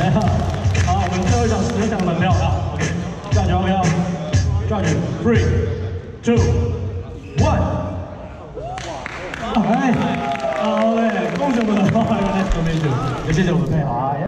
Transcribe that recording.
来哈好我们最后一场十个门票没有 ok 抓紧 ok 抓紧 three two one 哇好嘞恭喜我们的方华有 nice to meet you 也谢谢我们配合啊